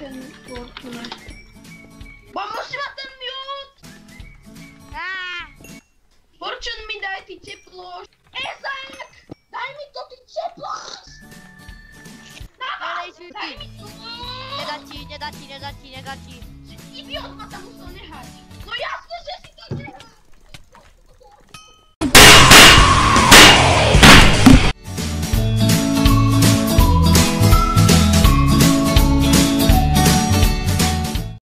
ten Fortune. Bo musi ma ten! Fortune mi daj ty ciepło. Ezak! Daj mi to ty ciepło! Dawaj! Dalej, Daj